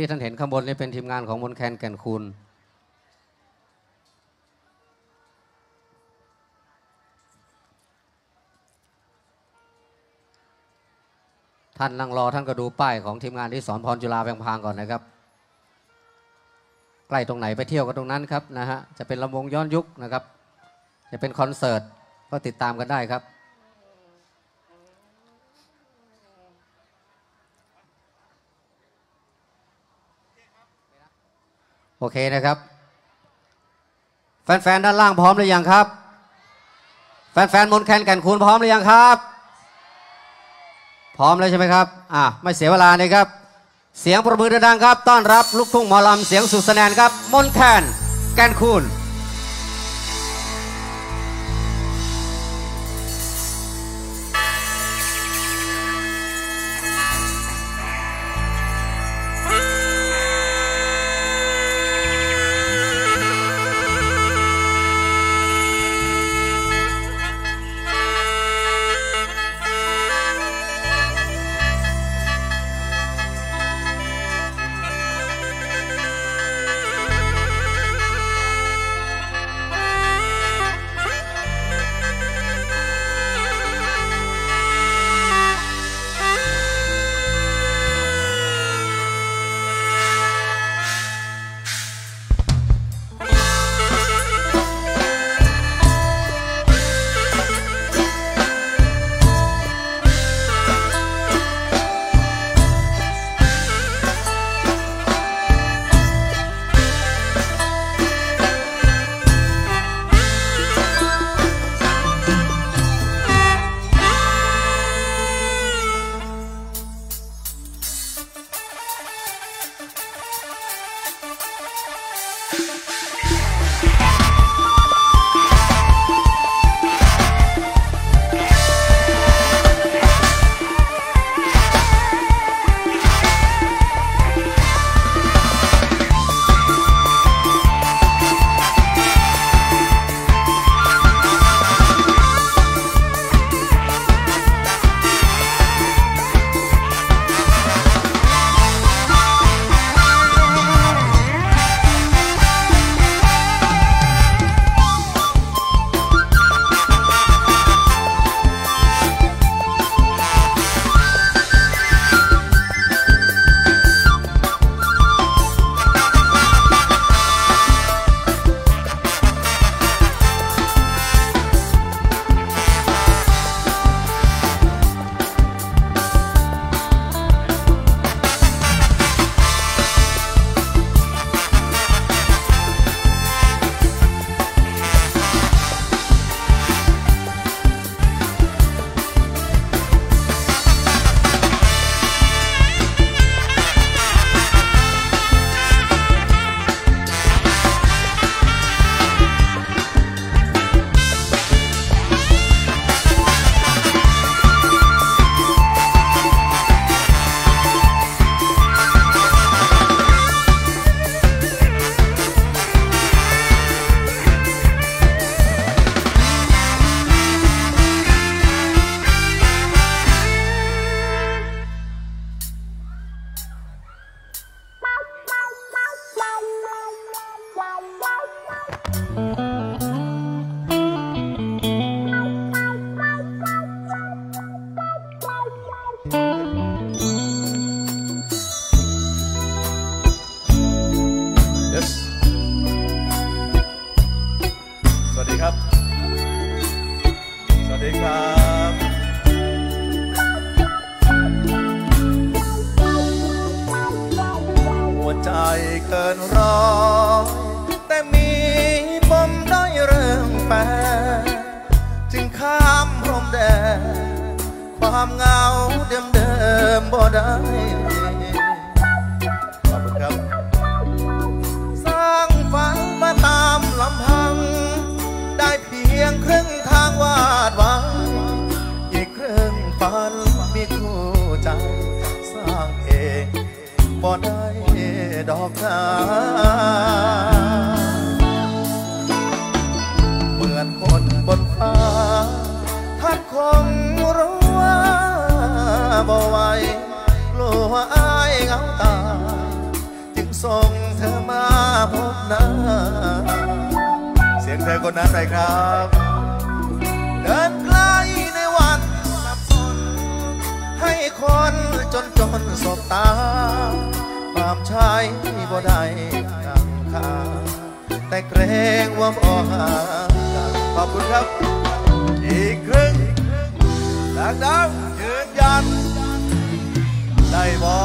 ที่ท่านเห็นข้างบนนี่เป็นทีมงานของมนแคนแก่นคูณท่านนั่งรอท่านก็ดูป้ายของทีมงานที่สอนพรจุฬาแพงพางก่อนนะครับ ใกล้ตรงไหนไปเที่ยวกันตรงนั้นครับนะฮะจะเป็นลำวงย้อนยุคนะครับ จะเป็นคอนเสิร์ตก็ติดตามกันได้ครับ โอเคนะครับ แฟนๆด้านล่างพร้อมหรือยังครับ แฟนๆมนแคนแก่นคูณพร้อมหรือยังครับ พร้อมแล้วใช่ไหมครับอะไม่เสียเวลาเลยครับ เสียงประมือดังๆครับ ต้อนรับลูกทุ่งหมอลำเสียงสุดแสนนครับ มนแคนแก่นคูณ ตาความชายบ่ได้ดังคาแต่เกรงว่าบ่หาขอบคุณครับ อีกครึ่งดังๆยืนยัน ได้บอ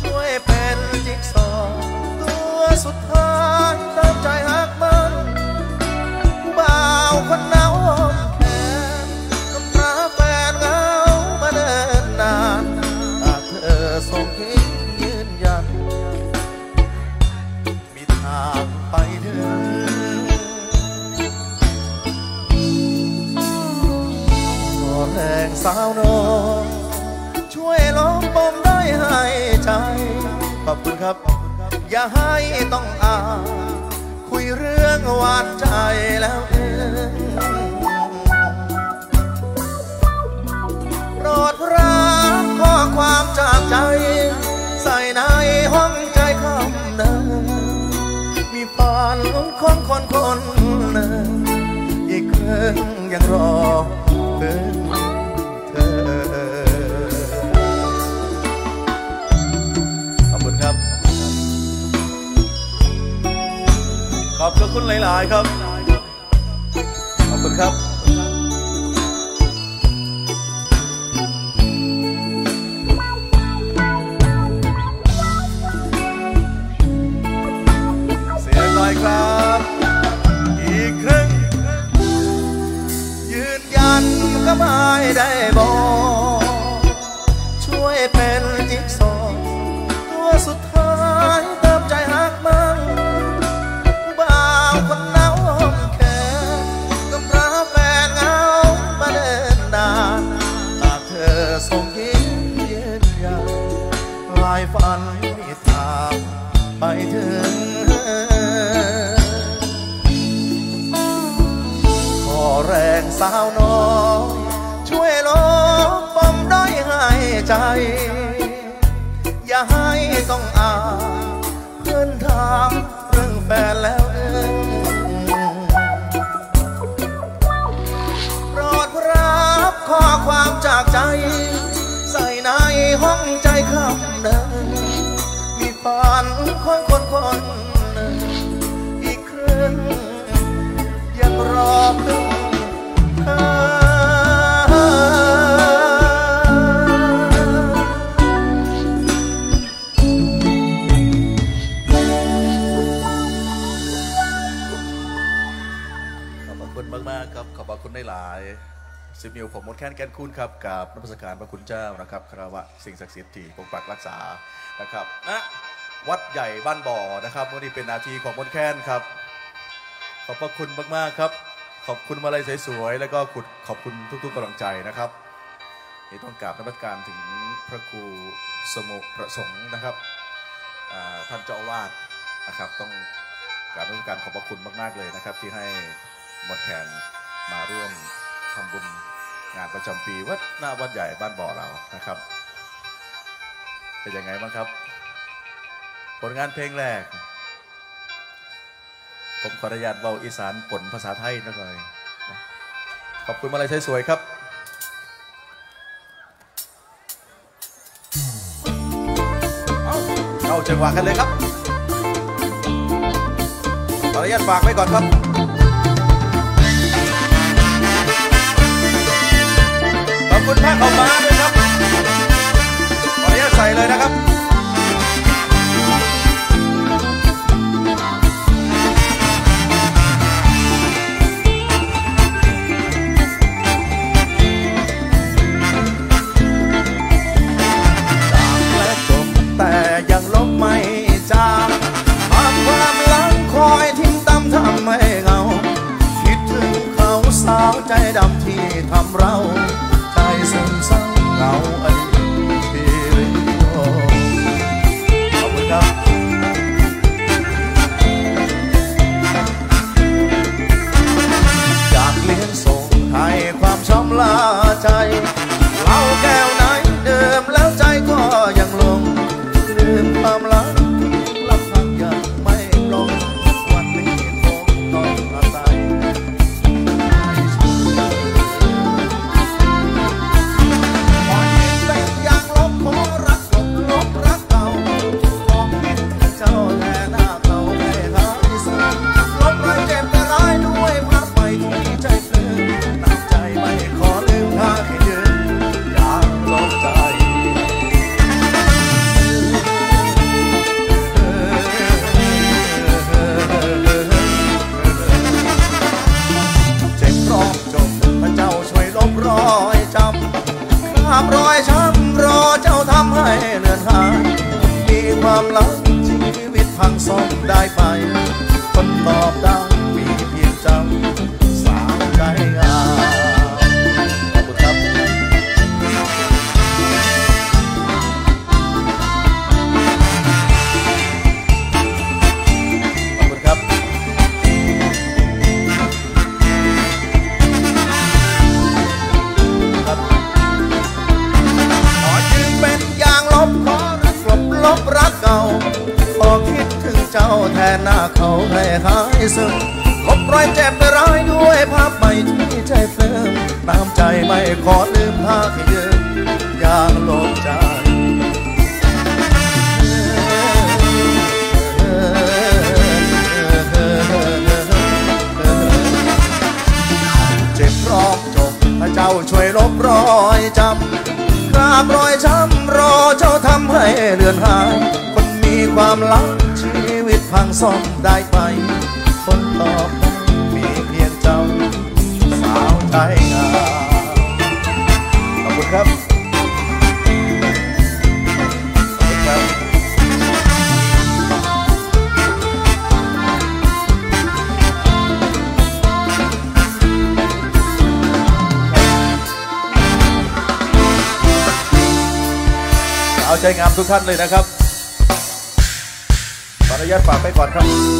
ช่วยเป็นจิ๊กซอว์ตัวสุดท้ายติมใจหัก สาวน้องช่วยล้อมปมได้ให้ใจ ขอบคุณครับ อย่าให้ต้องอายคุยเรื่องหวานใจแล้วเองโปรดรับข้อความจากใจ ใส่ในห้องใจคำหนึ่งมีฝันของคนคนหนึ่งอีกครึ่งยังรอเพิ่ง คุณหลาย ๆ ครับ ผมมดแค้นแกนคุณครับกับนักประการพระคุณเจ้านะครับคารวะสิ่งศักดิ์สิทธิ์ที่ปกปักรักษานะครับนะวัดใหญ่บ้านบ่อนะครับวันนี้เป็นนาทีของมดแค้นครับ ขอบพระคุณมากๆครับ ขอบคุณมาลัยสวยๆแล้วก็ขุดขอบคุณทุกๆกำลังใจนะครับที่ต้องกราบนมัสการถึงพระครูสมุประสงค์นะครับท่านเจ้าอาวาสนะครับ ต้องกราบนมัสการขอบพระคุณมาก ๆเลยนะครับ ที่ให้หมดแขนมาร่วมทำบุญ งานประจำปีวัดหน้าวัดใหญ่บ้านบ่อเรานะครับ เป็นยังไงบ้างครับ ผลงานเพลงแรก ผมขออนุญาตเบาอีสานปนภาษาไทยหน่อยขอบคุณมาลัยสวยๆครับเอาเข้าจังหวะกันเลยครับขออนุญาตฝากไว้ก่อนครับ คุณพระขาวม้าด้วยครับขออนุญาตใส่เลยนะครับจากและจบแต่ยังลบไม่จางภาพความหลังคอยทิ้งตำทำให้เหงาคิดถึงเขาสาวใจดำที่ทำเรา คุณครับอยากเลี้ยงส่งให้ความช้ำลาใจเหล้าแก้วหนดื่ ท่านเลยนะครับขออนุญาตฝากไปก่อนครับ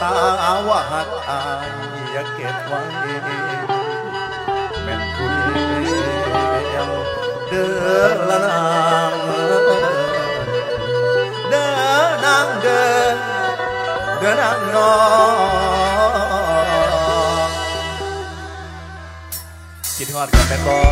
สาวะหัดอายอย่เก็บไว้แม่นคุยเดินละนางเดินนางเดินเด้อนางนอนคิดฮอดกับแม่บอ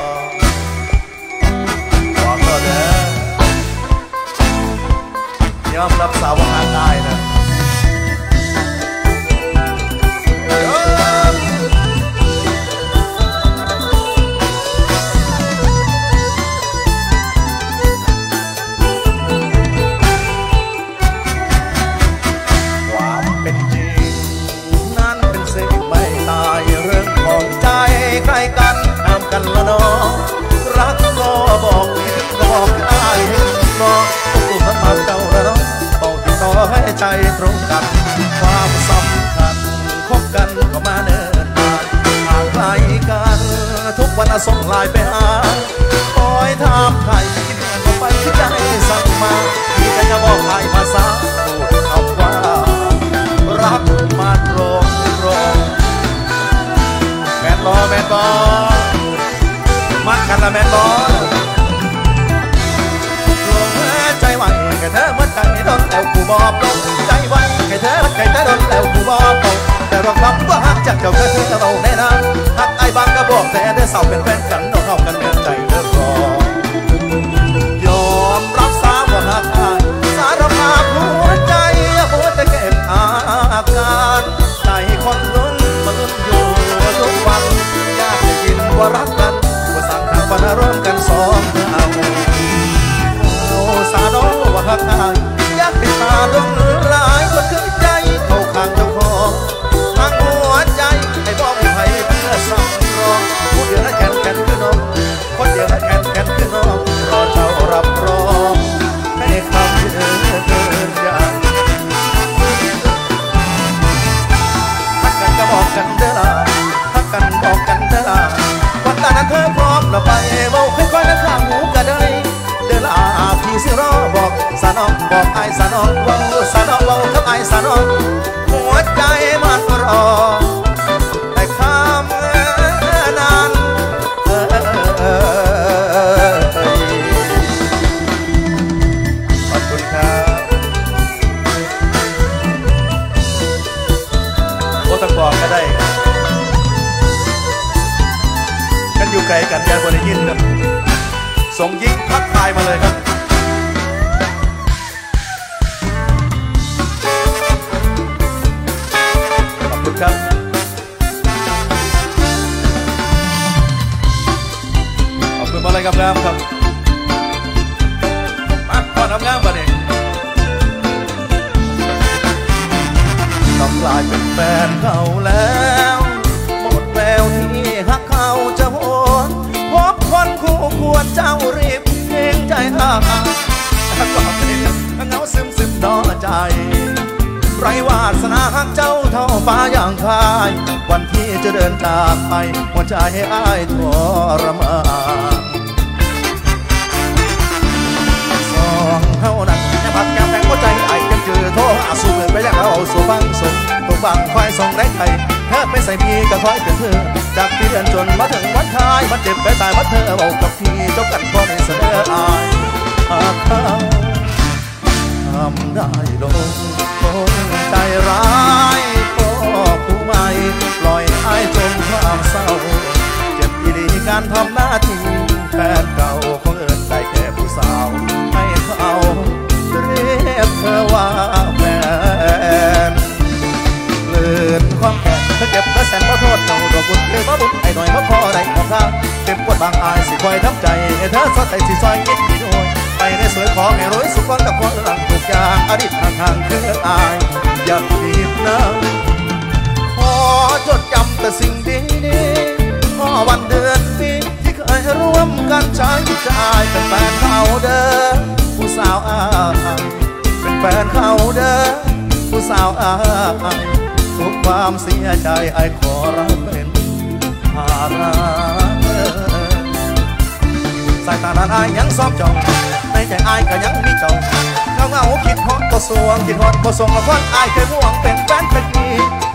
ความเสียใจไอ้ขอรับเป็นภาระสายตาหน้าไอ้ยังซอบจองในใจไอ้ก็ยังมีจองเงาเงาคิดฮอดก็สวงคิดฮอดก็สวงละคนไอ้เคยห่วงเป็นแฟนเป็นมี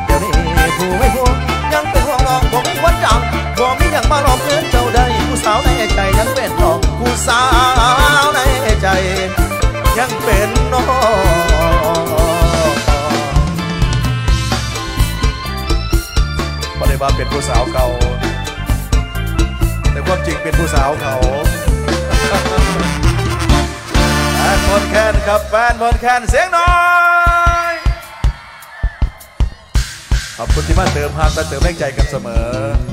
เดี๋ยวนี้ผู้ไม่ห่วงยังเป็นห่วงน้องผมวันจังบอกไม่อย่างมารอบเพื่อเจ้าได้ผู้สาวในใจยังเป็นน้องผู้สาวในใจ ยังเป็นน้อง ว่าเป็นผู้สาวเก่าแต่ความจริงเป็นผู้สาวเขาแฟนมอลแคนครับแฟนมอลแคนเสียงหน่อยขอบคุณที่มาเติมพลังและเติมแรงใจกันเสมอ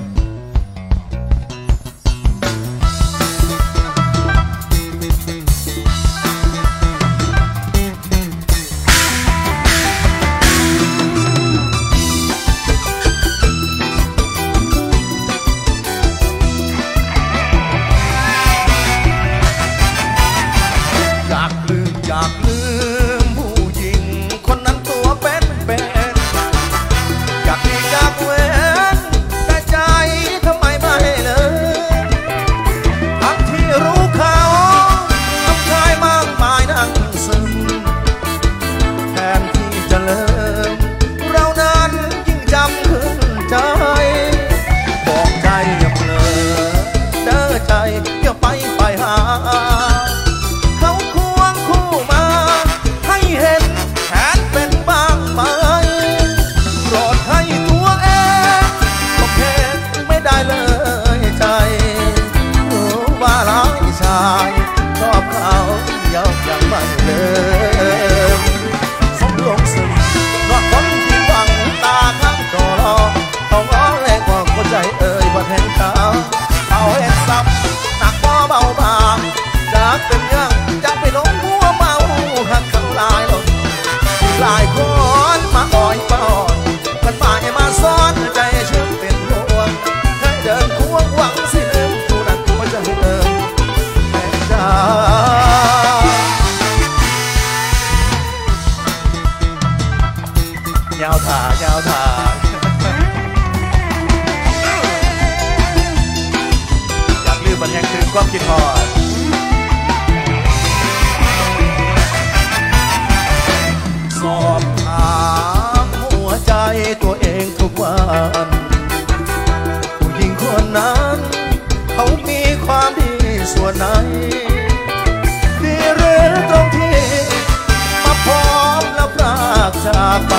อบถามหัวใจตัวเองทุกวันผู้หญิงคนนั้น เขามีความดีส่วนไหนดีหรือตรงที่ มาพร้อมแล้วพรากจากไป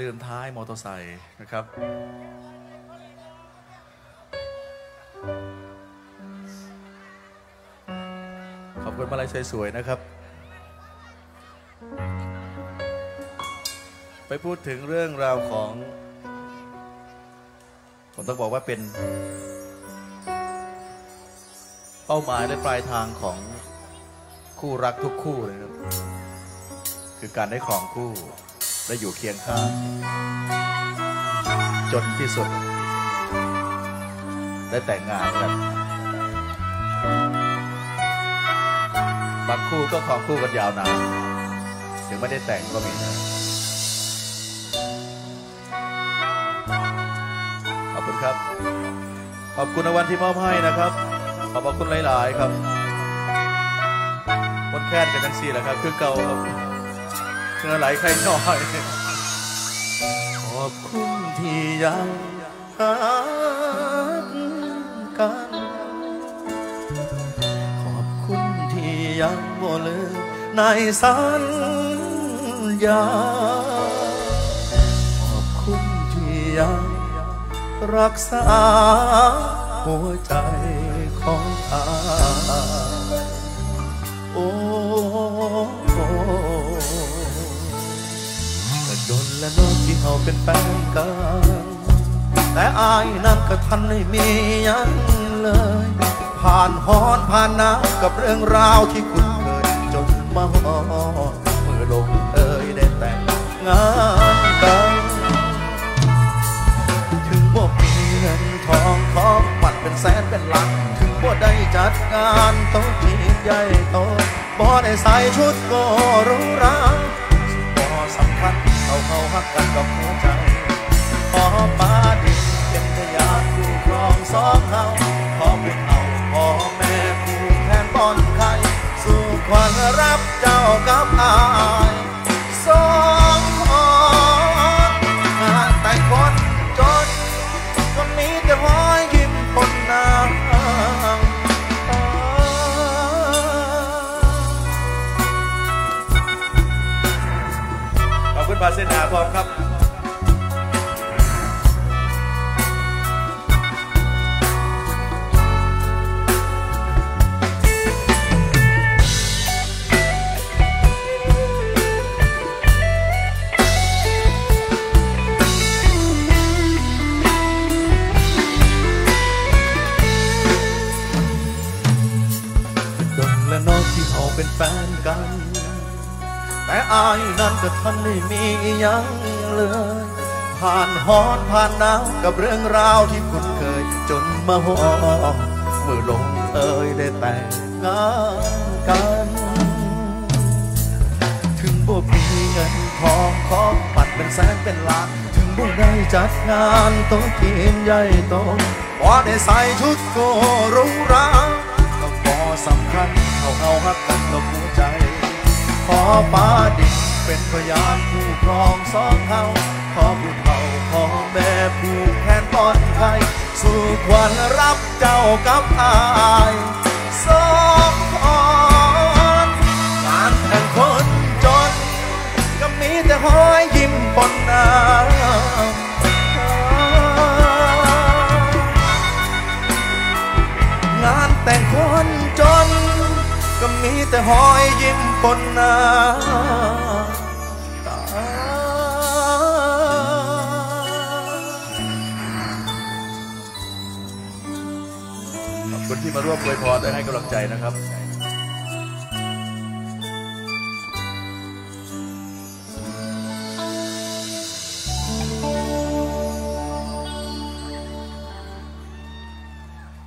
ลืมท้ายมอเตอร์ไซค์นะครับ ขอบคุณมาลัยสวยๆนะครับ ไปพูดถึงเรื่องราวของ ผมต้องบอกว่าเป็น เป้าหมายและปลายทางของคู่รักทุกคู่เลยครับ คือการได้ของคู่ และอยู่เคียงข้างจนที่สุด ได้แต่งงานกัน บางคู่ก็ของคู่กันยาวนานถึงไม่ได้แต่งก็มีนะขอบคุณครับ ขอบคุณในวันที่มอบให้นะครับ ขอบคุณหลาย ๆ ครับคนแค่นกันทั้งสี่แหละครับ คือเก่าครับื่อไหลใครน้อยขอบคุณที่ยังรักกัน ขอบคุณที่ยังบ่ลืมในสัญญา ขอบคุณที่ยังรักษาหัวใจของเธอ เอาเป็นแฟงกัน แต่อายนั้นก็ทันไม่มียังเลย ผ่านฮอนผ่านน้ำกับเรื่องราวที่คุณเคยจนมาหอเมื่อลงเอ่ยได้แต่งงานกัน ถึงบ่มีเงินทองของปัดเป็นแสนเป็นล้านถึงบ่ได้จัดงานต้องทีใหญ่โตบ่ได้ใส่ชุดก็รู้รัาบ่สำคัญ เอาเขาหักกันกับหัวใจขอป้าดินเป็นพยานคู่ครองสองเฮาขอพุ่นเอาพ่อแม่คู่แทนป้อนไข่สู่ขวัญรับเจ้ากับอายสอง วาสนาพร้อมครับ ยังเลยผ่านฮอนผ่านหนาวกับเรื่องราวที่คุ้นเคย จนมาหอมเมื่อลงเอยได้แต่งงานกัน ถึงบ่มีเงินทองของปัดเป็นแสนเป็นล้านถึงบ่ได้จัดงานโต๊ะจีนใหญ่โตบ่ได้ใส่ชุดโกรู้ราก็บ่สำคัญเอาเอาฮักกันกับหัวใจ ขอป้าดินเป็นพยาน ครองสองเฮาขอผู้เฒ่าขอแม่ผู้แทนป้อนไข่สู่ขวัญรับเจ้ากับอายสองคนงานแต่งคนจน ก็มีแต่หอยยิ้มบนน้างานแต่งคนจนก็มีแต่หอยยิ้มบนน้า มาร่วมอวยพรและให้กำลังใจนะครับ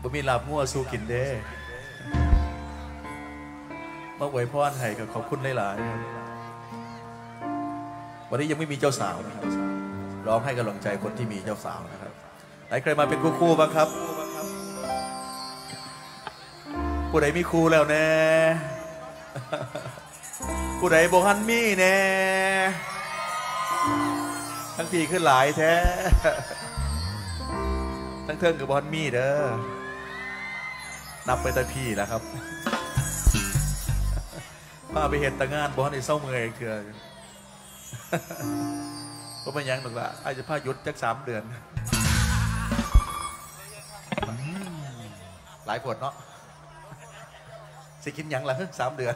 บ่มีลาบมั่วสู้กินเด้มาอวยพรให้กับขอบคุณหลาย ๆ วันนี้ยังไม่มีเจ้าสาวนะครับร้องให้กำลังใจคนที่มีเจ้าสาวนะครับ ไหนใครมาเป็นคู่ๆบ้างครับ ผู้ใดมีครูแล้วแน่ผู้ใดโบฮันมี่แน่ทั้งทีขึ้นหลายแท้ ทั้งเทิงกับบอลมี่เด้อ นับไปแต่พี่แล้วครับพาไปเห็นแตางานบอลในเศร้าเมื่อยเถื่อนก็ไม่ยังหรอกละอาจจะพาหยุดจักสามเดือน หลายคนเนาะ สิกินยังละสามเดือน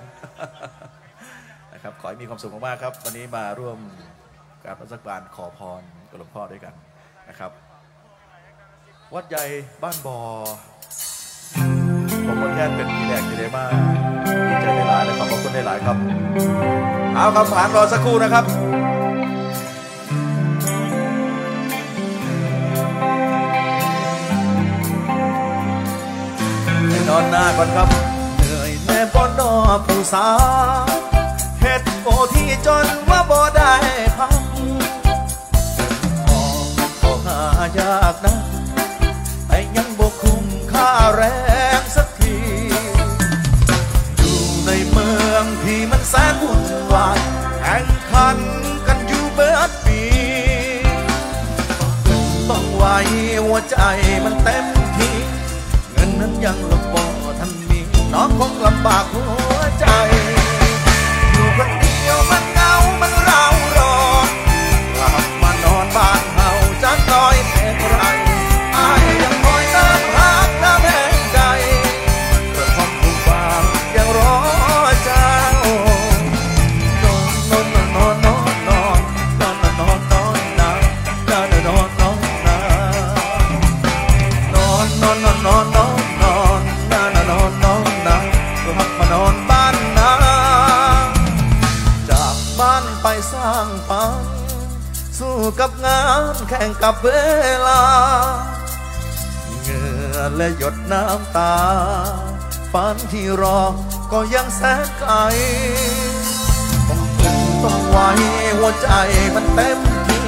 นะครับขอให้มีความสุขมากๆครับ วันนี้มาร่วมการรัชการขอพรกับหลวงพ่อด้วยกันนะครับ วัดใหญ่บ้านบอผมคนแค่เป็นพี่แดกที่ได้มากดีใจได้หลายและขอบพระคุณได้หลายครับเอาคำผ่านรอสักครู่นะครับนอนหน้าก่อนครับ ผู้สาวเฮ็ดโอที่จนว่าบ่ได้พักเงินทอหายากนะแต่ยังบ่คุ้มค่าแรงสักที อยู่ในเมืองที่มันแสนวุ่นวายแข่งขันกันอยู่เบิดปีต้องไว้หัวใจมันเต็มที่ เงินนั้นยังลบบ่ทันมีน้องคงลำบากหัว I านแข่งกับเวลา เหงื่อและหยดน้ำตา ฝันที่รอก็ยังแสนไกล ต้องถึงต้องไหวหัวใจมันเต็มที่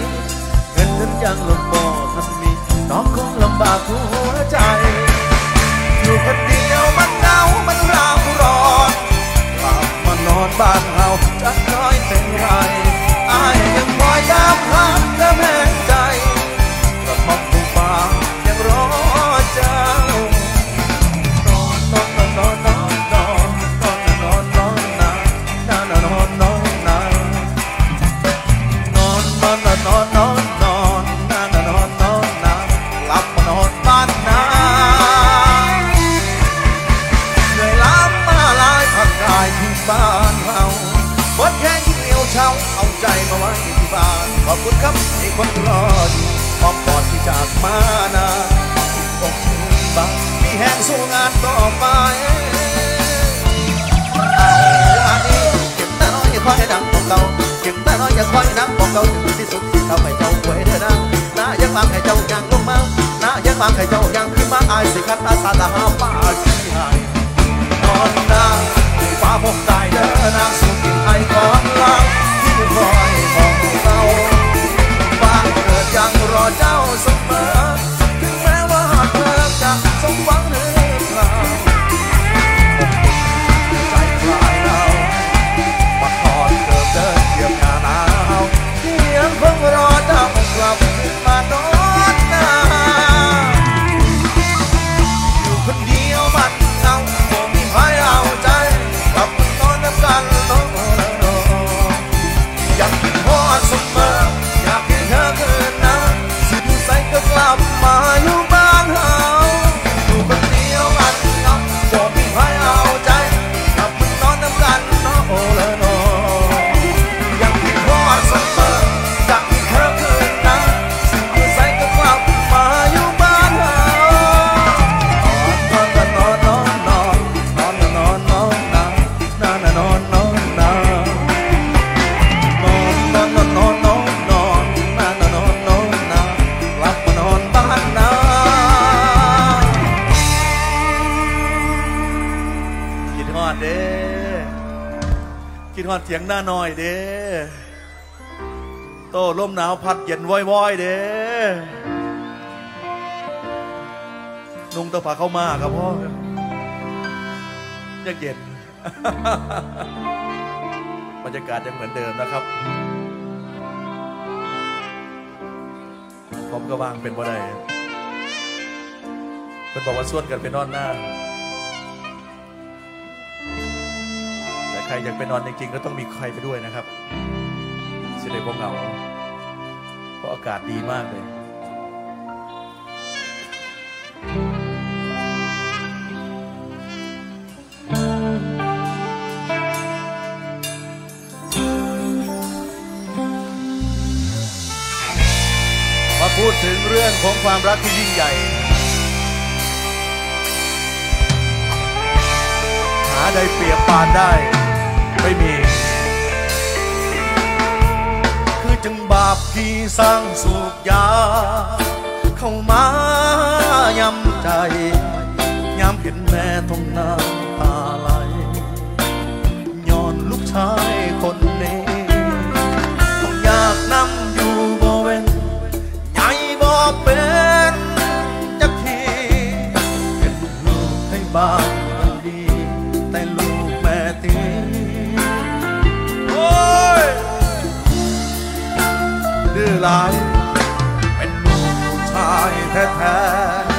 เงินฉันยังลำบากมันมี น้องคงลำบากหัวใจ อยู่คนเดียวมันเงามันร้าวร้อนกลับมานอนบ้านเราจะน้อยเป็นไร I am why I'm hot แค่แม่ mana Kung ba mihang sungan to pae Ani kita nói như khoai nắng bông câu Kita nói như khoai nắng bông câu Đừng đi sụt tao phải châu quê đưa đăng Đã giấc mang hay châu nhàng lúc mang Đã giấc mang hay châu nhàng khi mang ai Sẽ khát ta xa ta ha ba chi hài Non na Phá bông tài đưa nàng Sụt ai con lang Khi งหน้าหน้อยเด้โต้ลมหนาวพัดเย็นว้อยๆเด้นุ่งตะผาเข้ามาครับพ่ออยากเย็นบรรยากาศยังเหมือนเดิมนะครับผมก็วางเป็นบ่ได้เพิ่นบอกว่าส่วนกันไปนอนหน้า รอยากไปนอนจริงๆก็ต้องมีใครไปด้วยนะครับเสิเลยพวกเหงาเพราะอากาศดีมากเลยมาพูดถึงเรื่องของความรักที่ยิ่งใหญ่ หาได้เปรียบปานได้ ไม่มี คือจังบาปที่สร้างสุขยา เข้ามายำใจย้ำเห็นแม่ต้องนา หลาย เป็นลูกผู้ชายแท้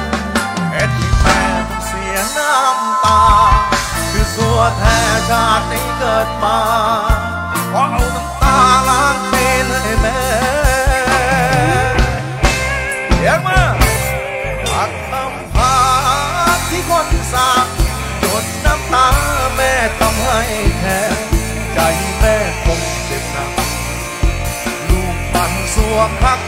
ๆเห็ดที่แม่ต้องเสียน้ำตา คือสัวแท้ชาตินี้เกิดมาเพราะเอา สว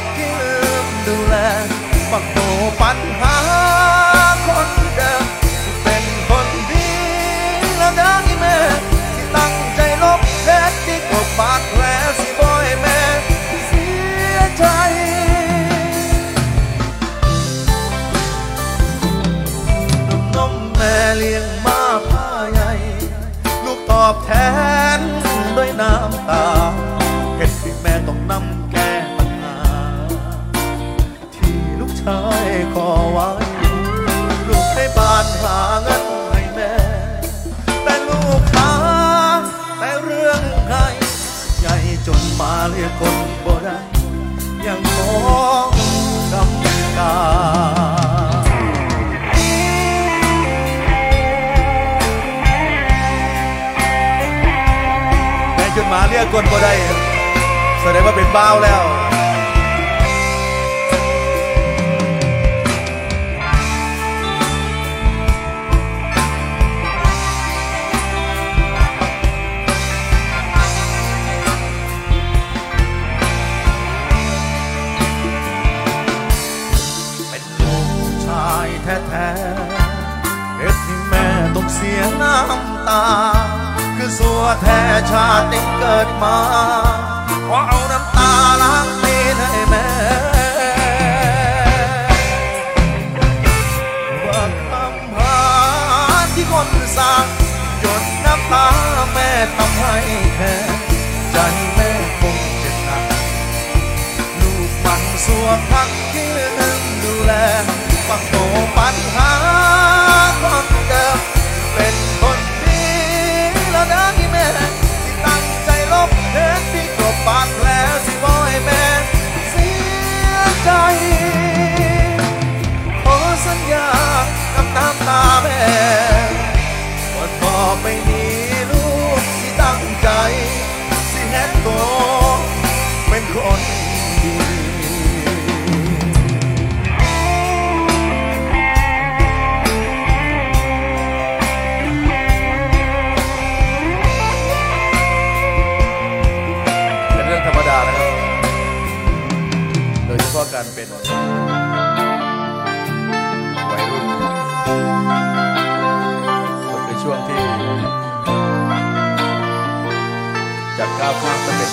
ากคนบ่ได้แสดงว่าเป็นบ้าวแล้ว เป็นลูกชายแท้ๆเหตุที่แม่ต้องเสียน้ำตา สัวแท้ชาติเกิดมาเพราะเอาน้ำตาล้างตีนให้แม่ว่าคำหาที่คนสั่งจนน้ำตาแม่ทำให้แค่ใจแม่คงเจ็บหนักลูกมันสัวพักที่ลืมดูแลฟังโตปัญหา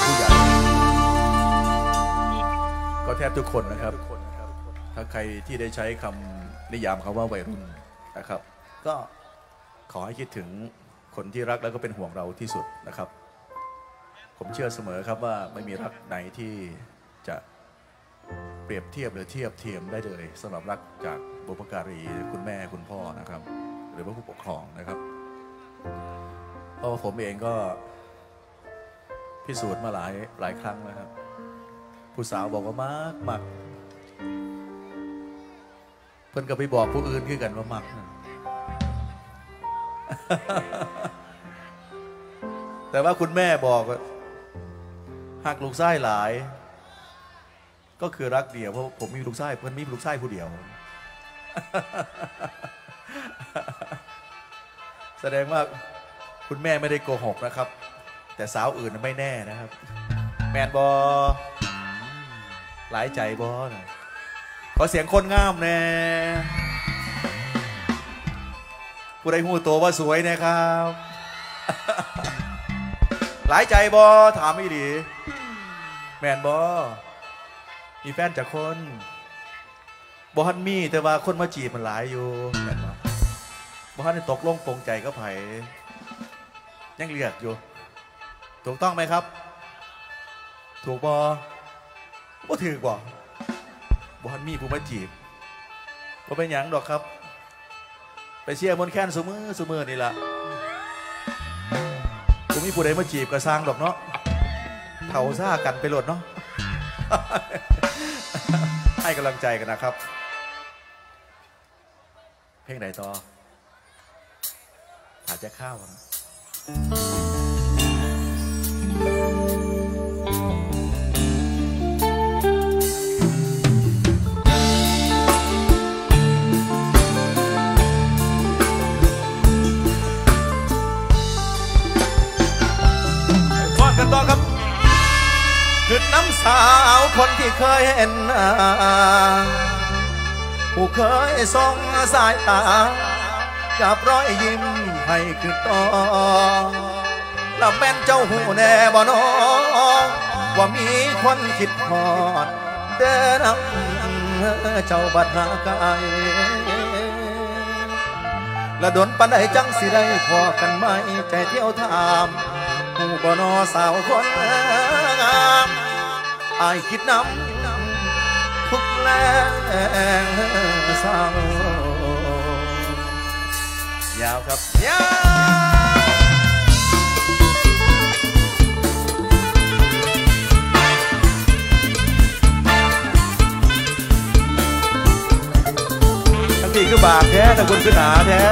ข้ามไปเป็นผู้ใหญ่ ก็แทบทุกคนนะครับ ถ้าใครที่ได้ใช้คำนิยามคำว่าวัยรุ่นนะครับ ก็ขอให้คิดถึงคนที่รักแล้วก็เป็นห่วงเราที่สุดนะครับ ผมเชื่อเสมอครับว่าไม่มีรักไหนที่จะเปรียบเทียบหรือเทียบเทียมได้เลยสำหรับรักจากบุพการีคุณแม่คุณพ่อนะครับ หรือว่าผู้ปกครองนะครับเพราะผมเองก็ พิสูจน์มาหลายหลายครั้งนะครับ ผู้สาวบอกว่ามากมักเพิ่นก็ไปบอกผู้อื่นคือกันว่ามักแต่ว่าคุณแม่บอกว่าหักลูกไส้หลาย ก็คือรักเดียวเพราะผมมีลูกไส้เพื่อนมีลูกไส้ผู้เดียว แสดงว่าคุณแม่ไม่ได้โกหกนะครับ แต่สาวอื่นไม่แน่นะครับ แมนบอหลายใจบอนะขอเสียงคนงามแน่ผู้ใดหูตัวว่าสวยนะครับ หลายใจบอถามไม่ดีแมนบอมีแฟนจากคนบอฮันมี่แต่ว่าคนมาจีบมันหลายอยู่แมนบอบอฮันตกลงปรงใจก็ไผ่ยังเลือกอยู่ ถูกต้องไหมครับ ถูกบอบ่าถือกว่าบอฮันมีผู้มาจีบบ่าเป็นหยังดอกครับ ไปเชียร์มนแค้นสมือสมือนี่ละผมมีผู้ใดมาจีบกระสร้างดอกเนาะเผาซ่ากันไปหลดเนาะให้กำลังใจกันนะครับ เพลงไหนต่ออาจจะข้าวนะ ต่อครับคือน้ำสาวคนที่เคยเห็นหน้าผู้เคยส่งสายตา กับรอยยิ้มให้คือต่อ แล้วแม่นเจ้าหูแน่บ่นอว่ามีคนคิดพอด เดินำเจ้าบัดหากายและดนปันใดจังสิได้พอกันไหมใจเที่ยวถามผู้บ่นอสาวคนงามอายคิดน้ำทุกแรงเศร้ายาวครับยาว บากแท้แต่คุณคือหนาแท้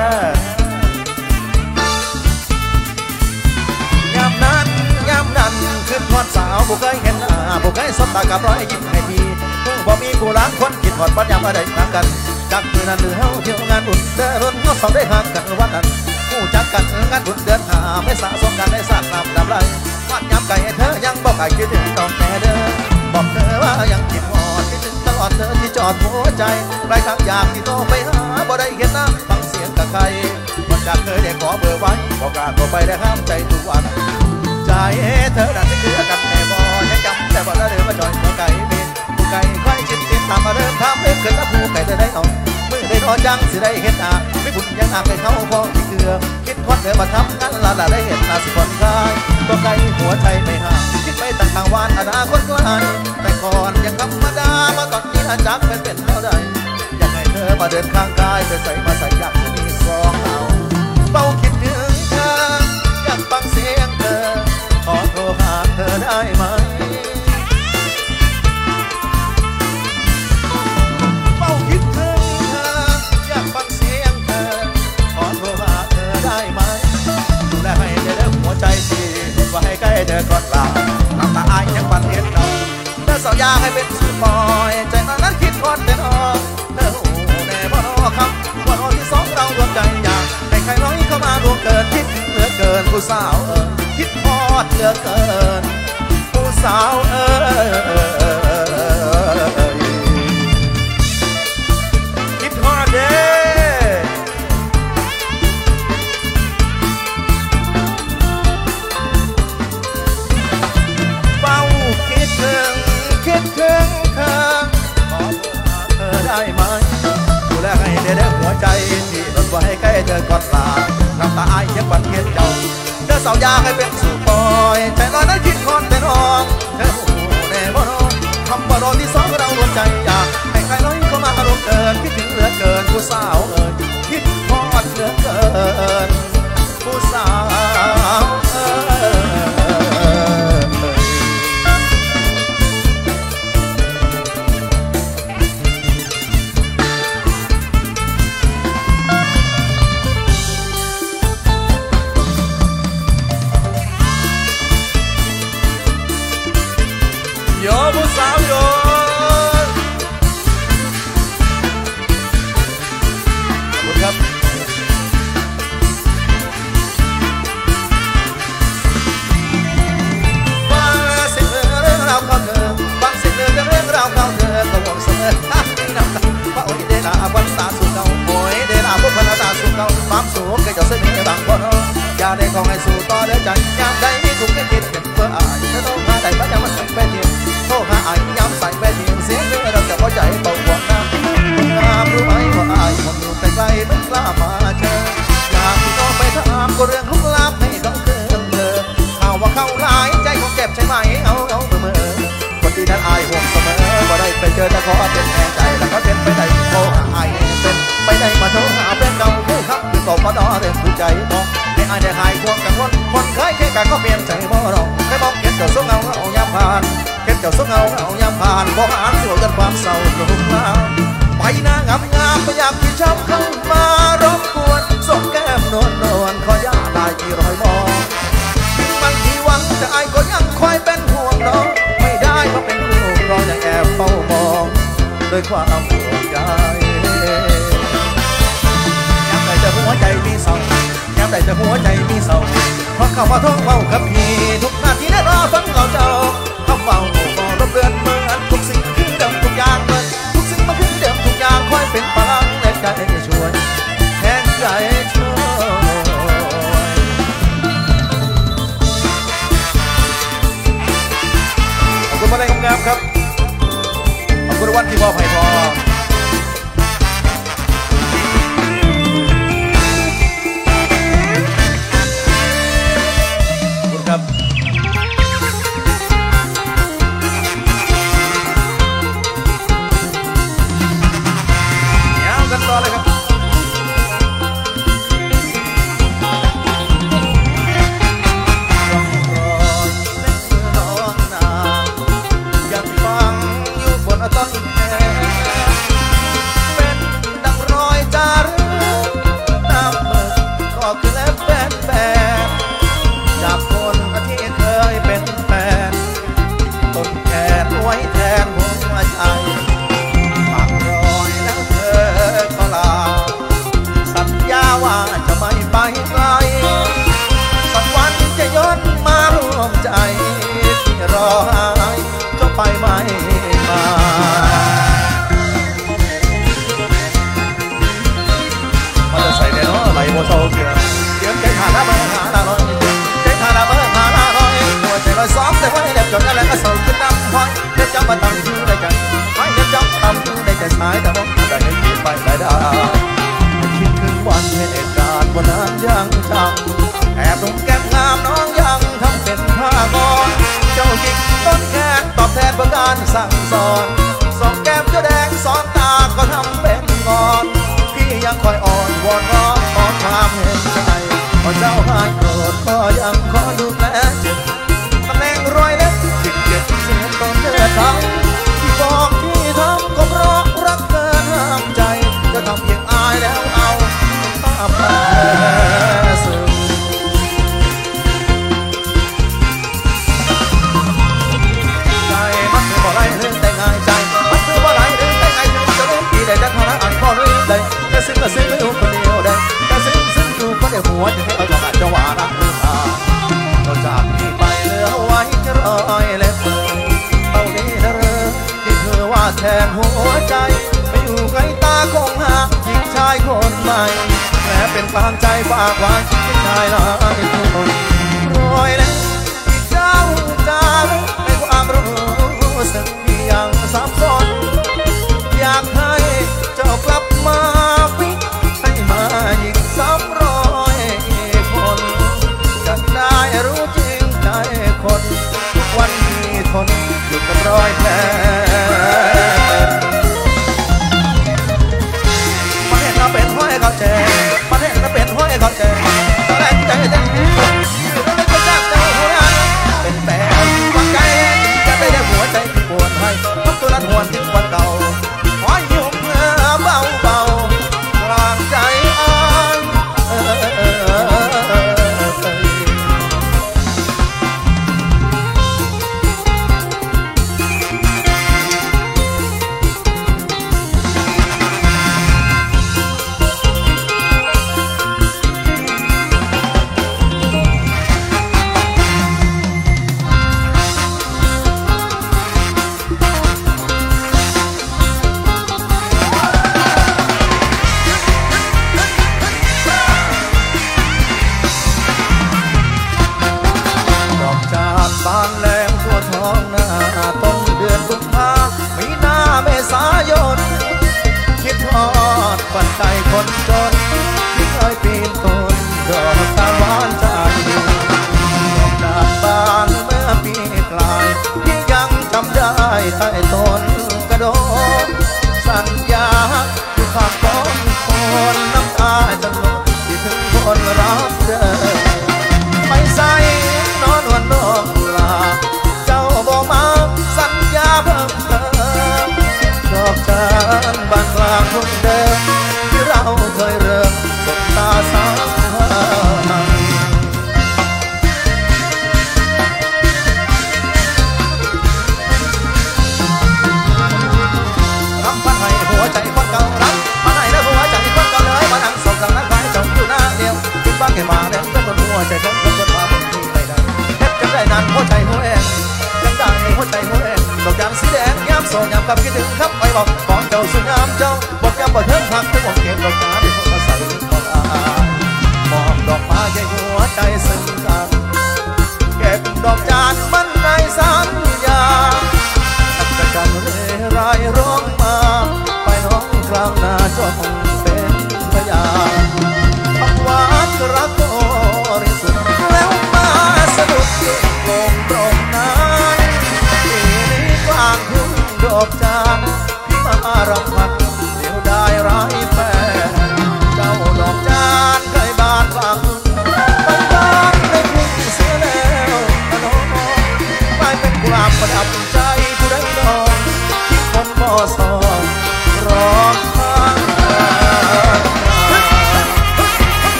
ยามนั้นยามนั้นขึ้นทอดสาวบุกเคยเห็นหน้าบุกเคยสบตากับรอยยิ้มให้ทีผู้บ่มีกูล้างคนคิดทอดปัญญามาได้ทางกันจากมือนั้นหรือเฮาเที่ยวงานบุญเดินรถเฮาสองได้หักกันวันนั้นผู้จักกันงานบุญเดินหาไม่สะสมกันได้สาดน้ำดำไหลวัดยามไก่เธอยังบอกไก่คิดถึงตอนแม่เด้อบอกเธอว่ายังคิดหอด อดเธอที่จอดหัวใจไรทางอยากที่โตไปหาบ่ได้เห็นหน้าฟังเสียงกับใครคนจากเธอได้ขอเบอร์ไว้บอกกล้ารโทรไปได้ห้ามใจทุกวันใจเธอนั้นคือกันแน่บ่ยังจำแต่บ่ได้เดินมาจอยตัวไก่บินผู้ไก่ค่อยชิดติดตามมาเริ่มทางเพิ่มขึ้นแล้วผู้ไก่จะได้เอา มือได้รอจังสิได้เห็นหน้าไม่บุญยังหาไปเขาพอที่เกลือคิดควันเดินมาทำงานละละได้เห็นหน้าสิคนกายตัวไก่หัวใจไม่ห่างคิดไปตั้งทางวานอนาคตไกลแต่ก่อนยังธรรมดามาตอนนี้อาจักเป็นเป็นเท่าใดอยากให้เธอมาเดินข้างกายไปใส่มาใส่อยากจะมีสองเอาเฝ้าคิดถึงเธออยากฟังเสียงเธอขอโทรหาเธอได้ไหม เธอก่อนลาน้ำตาอายยังปันเห็นเราเธอสาวยาให้เป็นสุปอย ใจตอนนั้นคิดทอดแต่นอเธอหูแน่บ่รอครับบ่นอที่สองเรารวมใจอยากให้ใครร้อยเข้ามารวมเกินคิดเหลือเกินผู้สาวเออคิดพอดเหลือเกิน ผู้สาวเออ แลให้ได้หัวใจที่รถไว้ใกล้เธอก่อนลาน้ำตาอายยังบันเห็นเจ้าเธอสาวยาให้เป็นสุปอยใจลอยนั้นคิดคอนแต่น้องเธอหูแน่บ่นอคำว่ารอที่สองเรารวใจอยากให้ใครน้อยเข้ามารวมเกินคิดถึงเหลือเกินผู้สาวเอิญคิดทอดเหลือเกินผู้สาว กันก็เปลี่ยนใจบ่หรองแค่บอกเห็นเจ้าสุกเงาเอายามผ่านเห็นเจ้าสุกเงาเอายามผ่านบ่หานสู่กันความเศร้าตรงลาไปนางามงามก็อยากที่ชอบเข้ามารบกวนส่งแก้มนวลนวลขอยาลายที่รอยมองบางทีหวังแต่อายก็ยังคอยเป็นห่วงน้องไม่ได้มาเป็นลูกรออย่างแอบเฝ้ามอง ด้วยความห่วงใย เพราะเหัวใจไปอยู่ไกลตาคงหาหญิงชายคนใหม่แม้เป็นความใจฝากไว้ที่ชายหลายคนรอยแล้วที่เจ้าจางในความรู้สึกที่ยังซับซ้อนอยากให้เจ้ากลับมาให้มาหญิงซ้ำรอยคนจะได้รู้จริงใจคน ทุกวันนี้ทนอยู่กับรอยแผล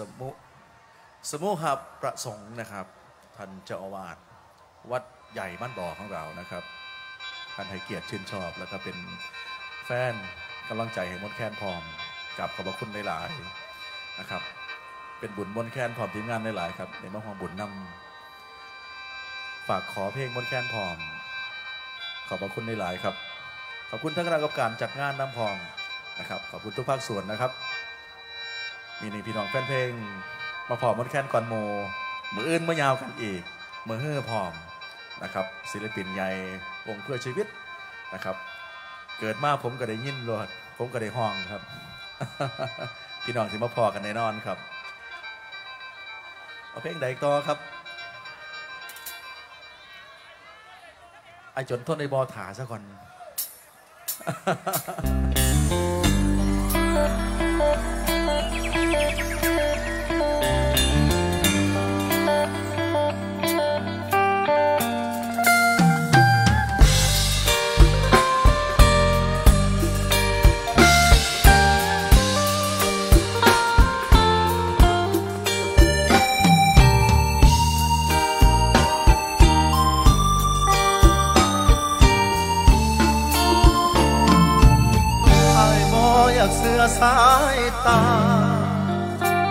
สมุสมุหประสงค์นะครับท่านเจ้าอาวาสวัดใหญ่บ้านบ่อของเรานะครับท่านให้เกียรติชื่นชอบแล้วก็เป็นแฟนกำลังใจให้มดแค้นพร้อมกับขอบพระคุณหลาย ๆ นะครับ เป็นบุญมนแค้นพร้อมทีมงานหลาย ๆ ครับในมหาบุญนำฝากขอเพลงมนแค้นพร้อม ขอบพระคุณหลาย ๆ ครับ ขอบคุณทั้งคณะกรรมการจัดงานน้ำพร้อมนะครับ ขอบคุณทุกภาคส่วนนะครับ มีนี่พี่น้องแฟนเพลง มาพอมมนต์แคนก่อนโมมืออื่นมายาวกันอีกมือเฮ่อพอมนะครับ ศิลปินใหญ่วงเพื่อชีวิตนะครับ เกิดมาผมก็ได้ยินรดผมก็ได้ห้องครับ พี่น้องที่มาพอกันแน่นอนครับเอาเพลงใดต่อครับไอจนทนในบอถาซะก่อนอ สือสายตา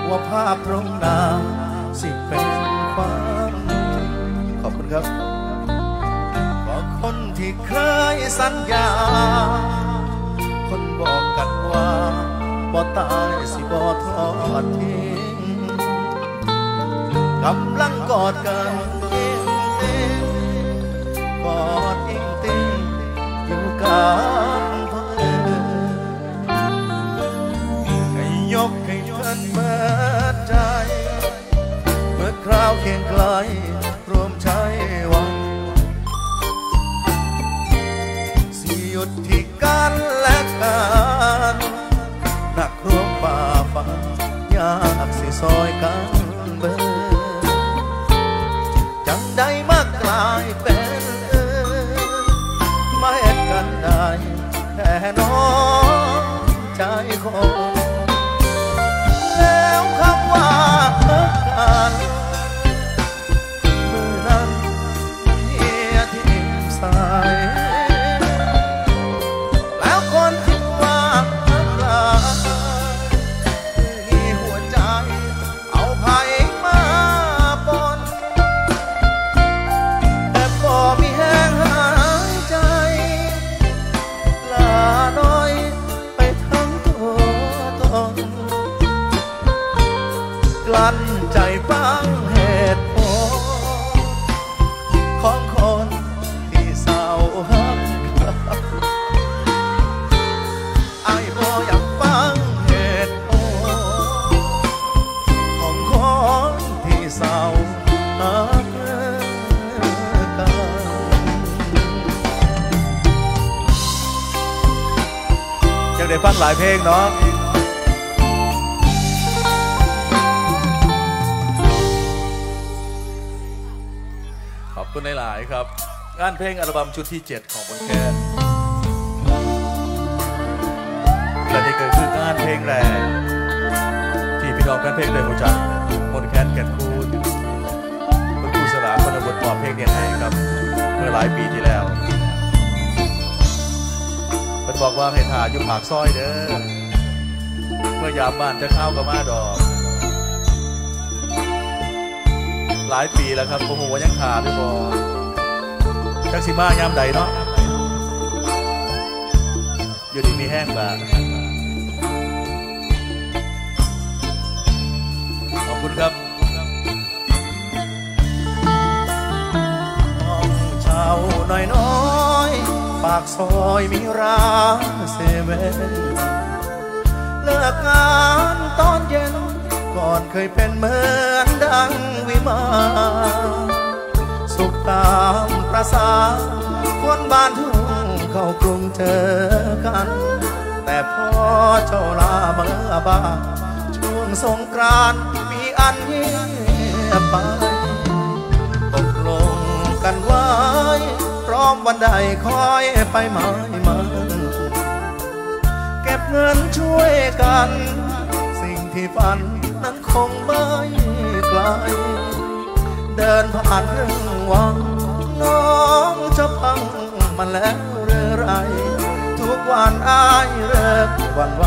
ว่าภาพตรงนาสิเป็นความจริงขอบคุณครับก็คนที่เคยสัญญา คนบอกกันว่าบ่ตายสิบ่ทอดทิ้งกำลังกอดกันเองเองกอดอิงติงอยู่กับ เคียงไกลรวมใช้วันสิหยุดที่กันและกันนักรวมป่าฟังยากสิซอยกัน ขอบคุณหลาย ๆ ครับ งานเพลงอัลบั้มชุดที่ 7 ของบนแคนและนี่ก็คืองานเพลงแรกที่พี่น้องแฟนเพลงได้รู้จักมนแคนแก่นคูณคุณครูสลาคนบทมอบเพลงเนี้ให้ครับ เมื่อหลายปีที่แล้วเป็นบอกว่าให้ทาอยู่ปากซอยเด้อ เมื่อยามบ้านจะเข้ากับมาดอก หลายปีแล้วครับโอ้โหยังขาดด้วยบอจักสิมายามใดเนาะอยู่ดีมีแห้งบางขอบคุณครับห้องช่าน้อยน้อยๆ ปากซอยมีร้านเซเว่น กงานตอนเย็น ก่อนเคยเป็นเหมือนดังวิมานสุขตามประสาคนบ้านทุ่งเข้ากรุงเจอกัน แต่พอเจ้าลาเมื่อบ้าช่วงสงกรานต์มีอันเงียบไปตกลงกันไว้พร้อมวันใดคอยไปหมายมัน เงินช่วยกัน สิ่งที่ฝันนั้นคงไม่ไกล เดินผ่านเรื่องวัง น้องจะพังมันแล้วเรื่อไร ทุกวันอายเลิกวันไหว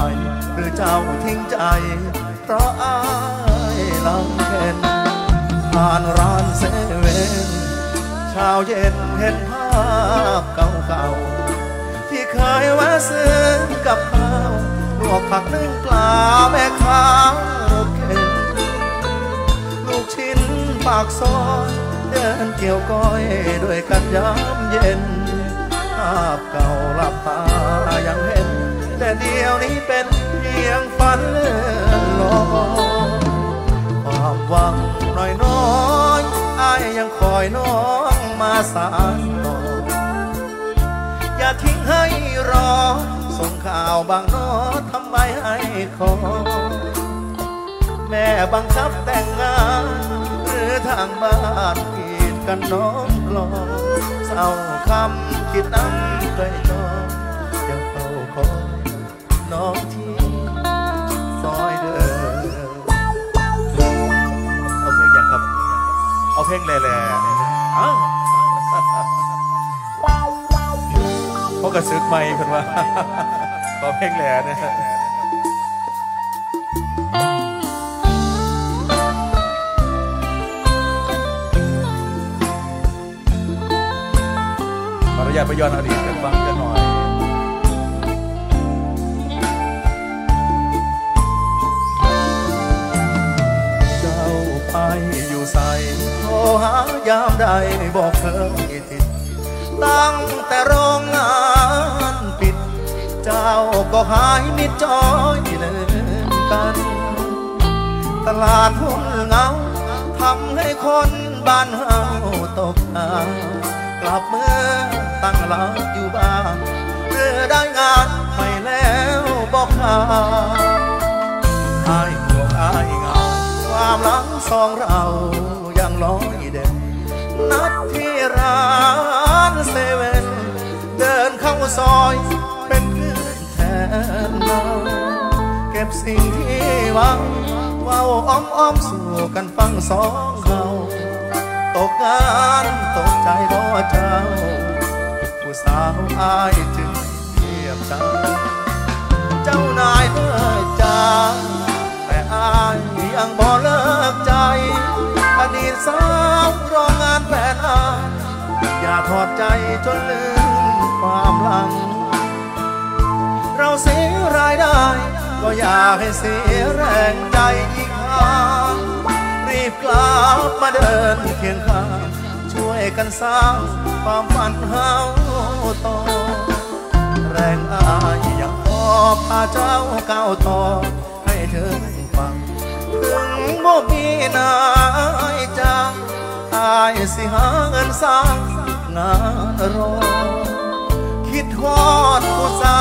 หรือเจ้าทิ้งใจ เพราะอายลังเห็นผ่านร้านเซเว่นเช้าเย็นเห็นภาพเก่าๆที่เคยแวะซื้อกับข้าวล วกผักนึ่งปลาแม่ค้ารถเข็นลูกชิ้นปากซอยเดินเกี่ยวก้อยด้วยกันยามเย็นภาพเก่าหลับตายังเห็น แต่เดียวนี้เป็นเพียงฝันเลื่อนลอยความหวังน้อยน้อยอายยังคอยน้องมาสานต่ออย่าทิ้งให้รอ ส่งข่าวบางนอทำไมให้ขอ แม่บังคับแต่งงาน หรือทางบ้านกีดกันน้องกลองเศร้าคำคิดน้ำใจน้อง วกกระซึกไม่เพิ่นว่าขอเพลงแหล่เนี่ยขออนุญาตไปย้อนอดีตกันบ้างกันหน่อยเจ้าไปอยู่ใส่โทรหายามใดบอกเคยติด ตั้งแต่โรงงาน ก็หายมิดจอยเลินกัน ตลาดหุ้นเงาทำให้คนบ้านเฮาตกงานกลับเมื่อตั้งหลักอยู่บ้านเพื่อได้งานไม่แล้วบอกข่าวอายห่วงอายเงาความหลังสองเรายังลอยเด่นนัดที่ร้านเซเว่นเดินเข้าซอย สิ่งที่หวังเว้าอ้อมอ้อมสู่กันฟังสองเขาตกงานตกใจรอเจ้า ผู้สาวอายจึงเทียบใจเจ้านายเลิกจางแต่อายยังบ่เลิกใจอดีตสาวโรงงานแฟนอายอย่าทอดใจจนลืมความหลัง เราเสียรายได้ ก็อย่าให้เสียแรงใจอีกครั้งรีบกลับมาเดินเคียงข้าง ช่วยกันสร้างความฝันเฮาต่อ แรงอายยังพอพาเจ้าก้าวต่อ ให้เธอฟังถึงบ่มีนายจ้างอายสิหาเงินสร้างงานรอคิดฮอดผู้สา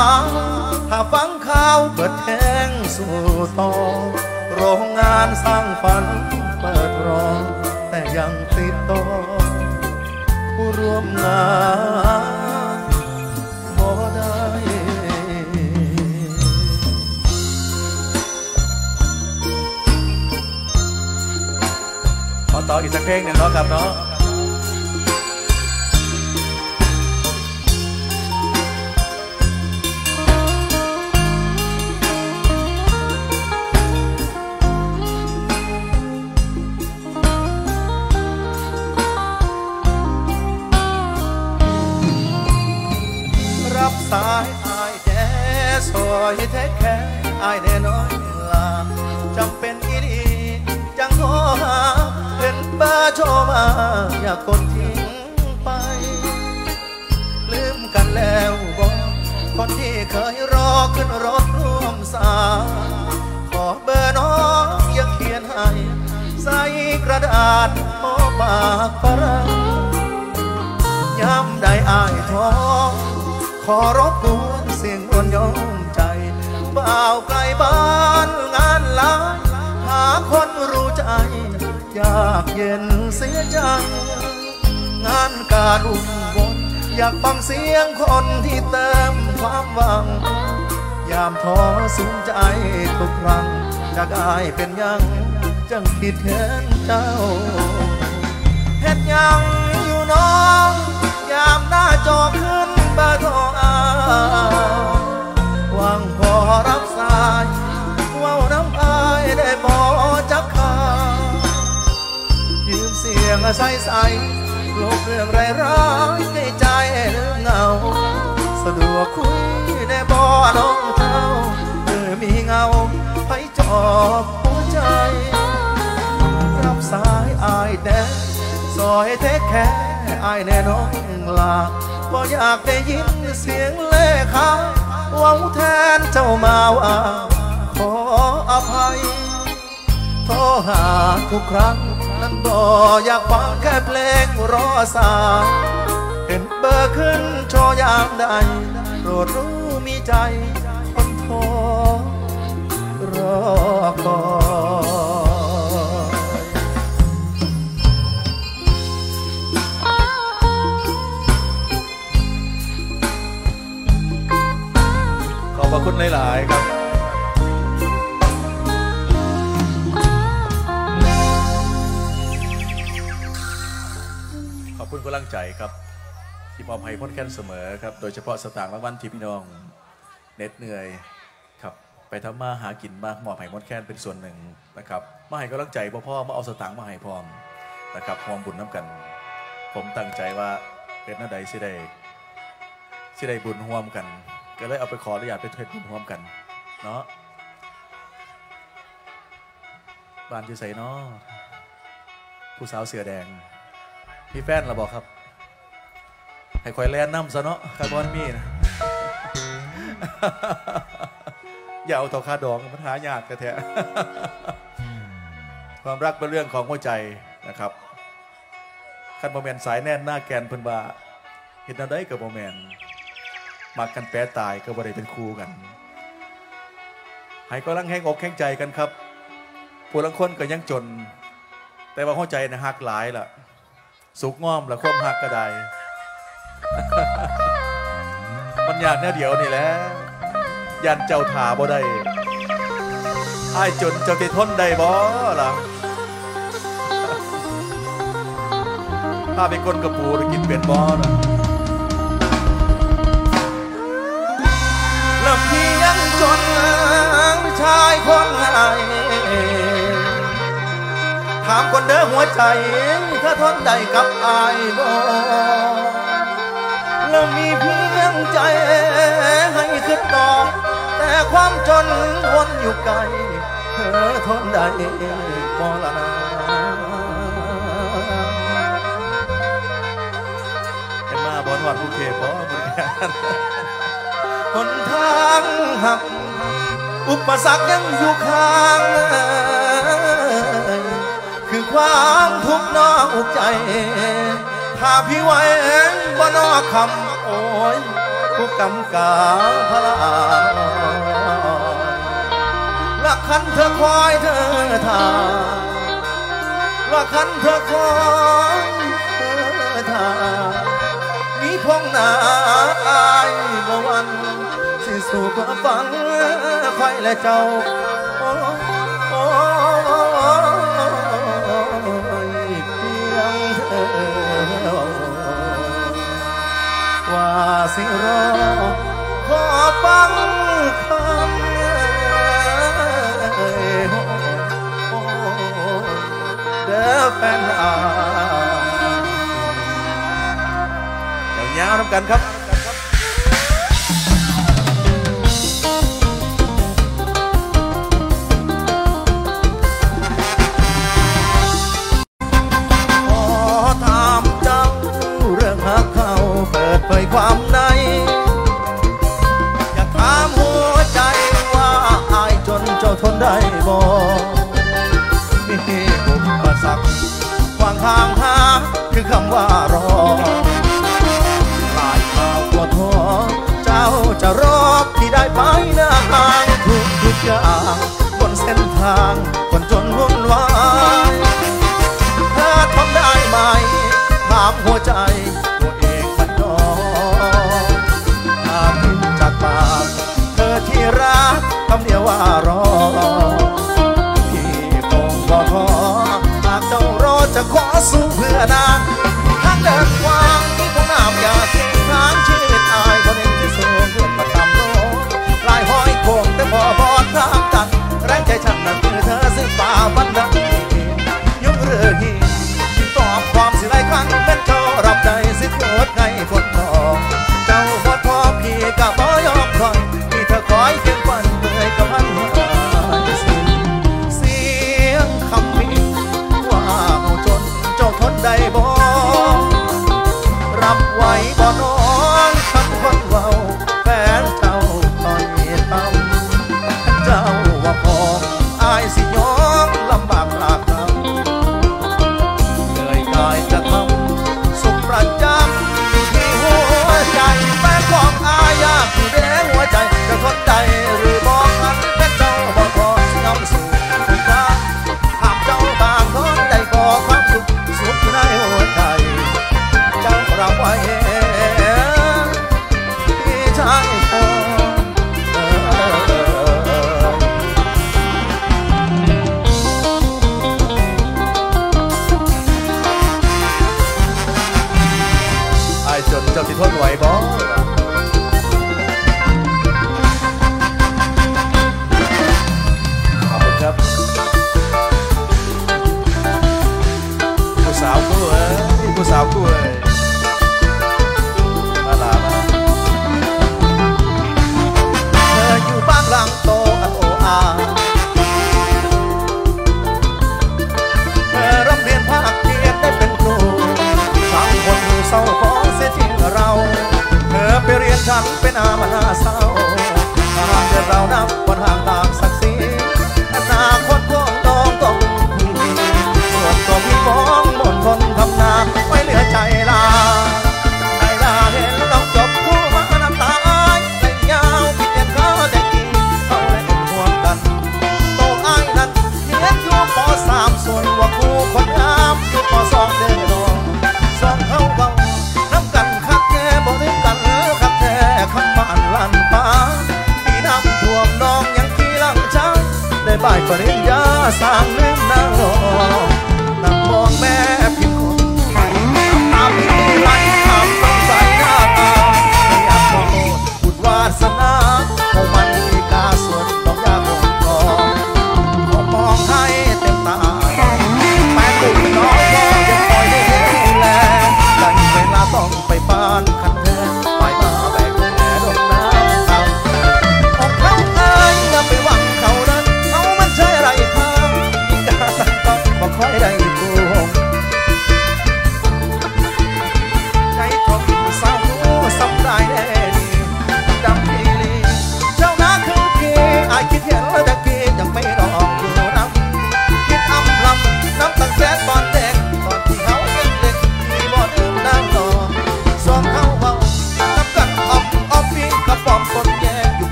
ว ถ้าฟังข่าวเปิดแทงสู่ต่อ โรงงานสร้างฝันเปิดรอแต่ยังติดต่อ ผู้ร่วมงานบ่ได้ขอต่ออีกสักเพลงหนึ่งเนาะครับเนาะ คิดเห็นเจ้าเฮ็ดยังอยู่น้อง ยามหน้าจอขึ้นบอร์โทรอาวังพอรับสายเว้าน้ำอายได้บอจักขายืมเสียงใส่ใส่ลบเรื่องไรร้ายในใจลืมเงา สะดวกคุยได้บอน้องเจ้าเมื่อมีเงาไปจอบหัวใจรับ อยเทคแค่อายแน่น้องลาบ่อยากได้ยินเสียงเลขาเว้าแทนเจ้ามาว่าขออภัยโทรหาทุกครั้ง นั้นบ่อยากฟังแค่เพลงรอสายเห็นเบอร์ขึ้นโชยามใดโปรดรู้มีใจคนโทรรอคอย ระคุณหลาย ๆ ครับขอบคุณกำลังใจครับที่มอบให้พ้นแค้นเสมอครับ โดยเฉพาะสตางค์รางวัลที่พี่น้องเหน็ดเหนื่อยครับไปทำมาหากินมากมอบให้พ้นแค้นเป็นส่วนหนึ่งนะครับมาให้กำลังใจพ่อพ่อมาเอาสตางค์มาให้พร้อมนะครับพร้อมบุญน้ำกัน ผมตั้งใจว่าเป็นหน้าใดสิได้สิได้บุญร่วมกัน ก็เลยเอาไปขออนุญาตไปเทศบุญร่วมกัน เนาะบ้านจะใส่เนาะผู้สาวเสือแดง มีแฟนเราบอกครับ ให้คอยแลนน้ำซะเนาะคาร์บอนมีนะอย่าเอาเท่าคาดองมันหายากกระแทะความรักเป็นเรื่องของหัวใจนะครับคันโมเมนสายแน่นหน้าแกนเพิ่นว่าเห็นอะไรกับโมเมน มักกันแปรตายก็บ่ได้เป็นครูกันให้กำลังแห้งอกแห้งใจกันครับผู้ลังคนก็ยังจน แต่ว่าหัวใจนะหักหลายล่ะ สุกง่อมละความหักก็ได้ มันอยากแน่เดียวนี่แหละยันเจ้าถาบ่ได้ไอ้จนเจ้าติทนได้บ่ล่ะถ้าเป็นคนกระปูหรือกินเป็นบ่ล่ะ แล้วพี่ยังจนชายคนไหนถามคนเด้อหัวใจถ้าทนได้กับอายบ่แล้วมีเพียงใจให้คิดต่อแต่ความจนวนอยู่ไกลเธอทนได้บ่ละนะเป็นมาบอลวัดกรุงเทพบ่เหมือนกัน หนทางหัก อุปสรรคยังอยู่ข้าง คือความทุกข์นอกใจ ถ้าพี่ไหวบ่นอกคำโอ้ยผู้กำกาพระละคันเธอคอยเธอทาละคันเธอคอยเธอทามีพงนาอายบ่วัน สู่ความฝันคอยและเจ้าเพียงเธอว่าสิรอขอฟังคำเด้อแฟนอายยาวๆทำกันครับ เ na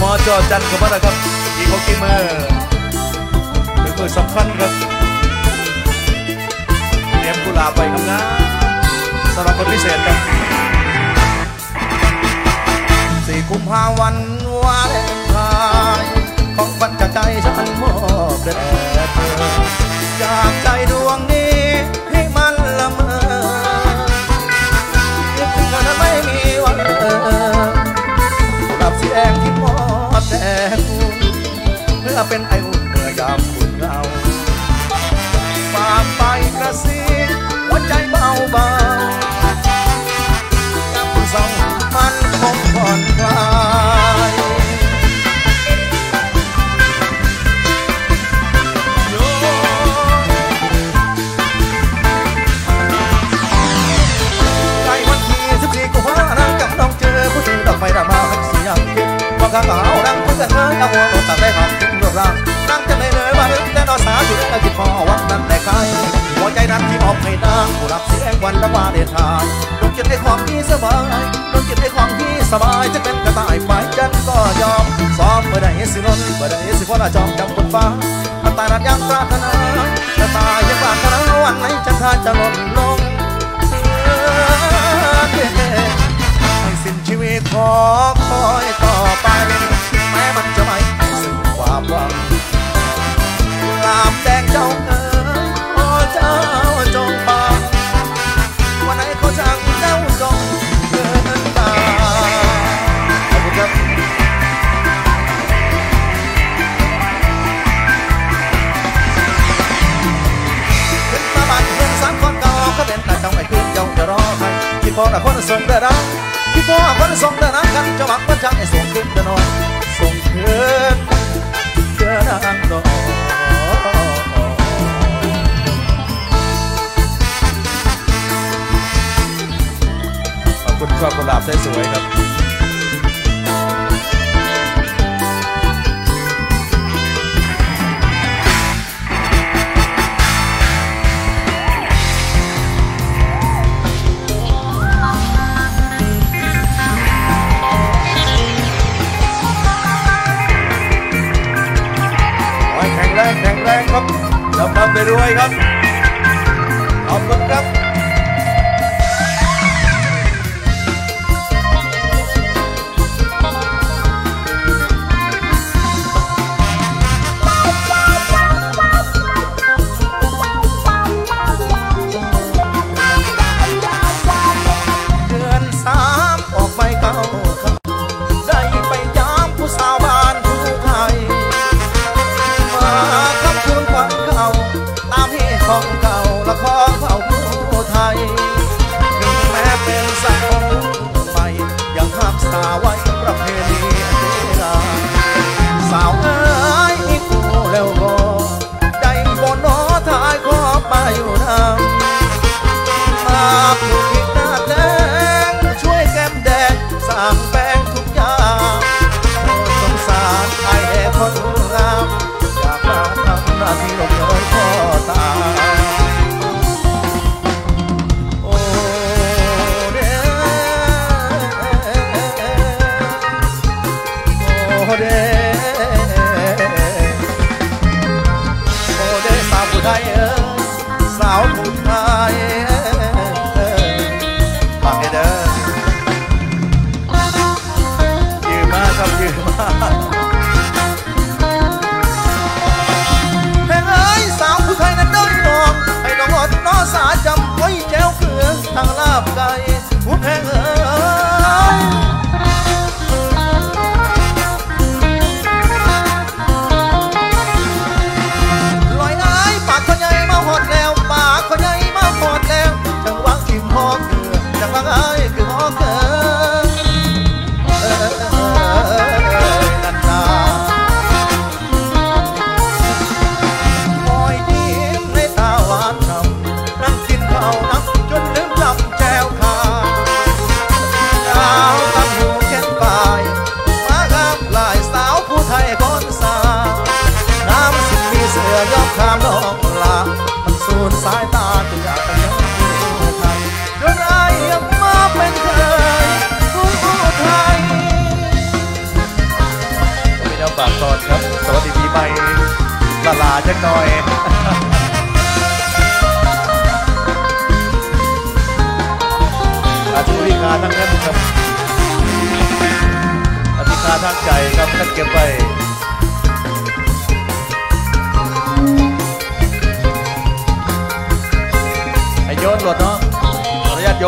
มอจอจันกับมาแลครับกีกหกกี่มือถึงมือสำคัญครับเตรียมกุหลาบไปครับนะสำหรับคนพิเศษครับสี่กุมภาวันวาเลนไทน์ของบัญชาใจ เก็ข้างเอาดังเพื่อนเอ้ยเอาหัวตัดได้หอมถึงรูปร่างนั่งจะไม่เลยว่าเรื่องแต่นอสาวอยู่ในจิตพอวันนั้นแต่ไกลหัวใจนั้นที่มอบให้นางผู้รับเสียงวันละวาเดทางลงจิตในความที่สบายลงจิตในความที่สบายจะเป็นกระต่ายไม้จันก็ยอมซ้อมเมื่อใดสินนเมื่อใดสิพ่อละจอมจำบนฟ้าถ้าตายนั้นยังปรารถนาถ้าตายยังปรารถนาวันไหนจันทราจะหล่นลงให้ สิ้นชีวิตขอคอยต่อไป แม้มันจะไม่สิ้นความหวังกราบแดงเจ้าเอ๋ยขอเจ้าจงฟังวันไหนเขาช่างเจ้าจงเดินตามขอบคุณครับขึ้นมาบ้านเพื่อนสามคนเก่าเขาเป็นแต่เจ้าไม่ขึ้นเจ้าจะรอใครคิดพอแต่คนส่งเดินรัก พ่อคนส่งเดินรักกันจะหวังว่าจะให้ส่งขึ้นเดินนอนส่งขึ้นเดินนอนขอบคุณครับกุหลาบได้สวยครับ ร่ำรำไปรวยครับ ขอบคุณครับ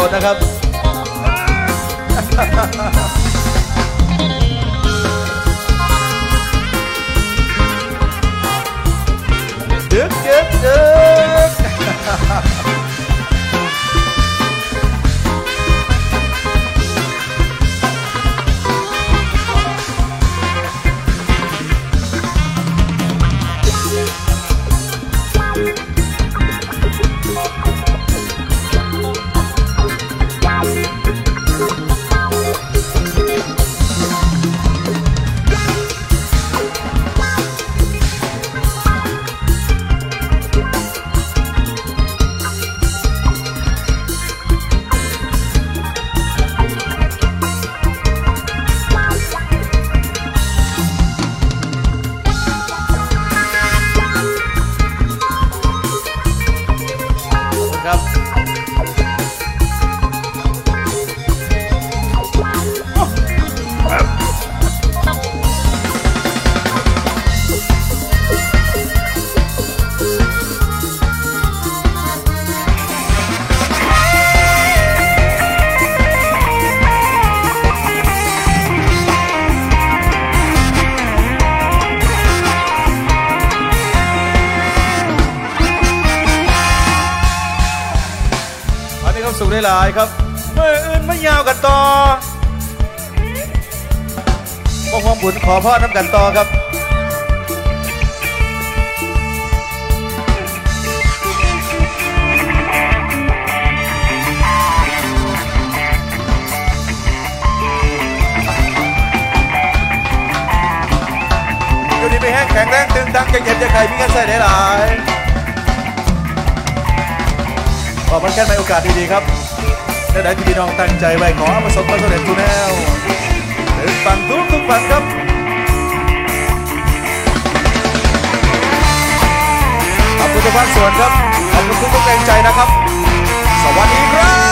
ขออนุญาตโยนนะครับ ดึกดึกดึก ขอพ่อน้ำกันต่อครับอยู่ดีไม่แห้งแข็งแรงตึงตังจะเก็บจะไข่มีกันใส่ได้ลายขอบมันแค่ในโอกาสดีๆครับและได้ที่พี่น้องตั้งใจไว้ขอประสบความสำเร็จทุกแนวถึงฝั่งทุกทุกฝั่งครับ คุณทุกภาคส่วนครับ ขอบคุณทุกทุกแรงใจนะครับ สวัสดีครับ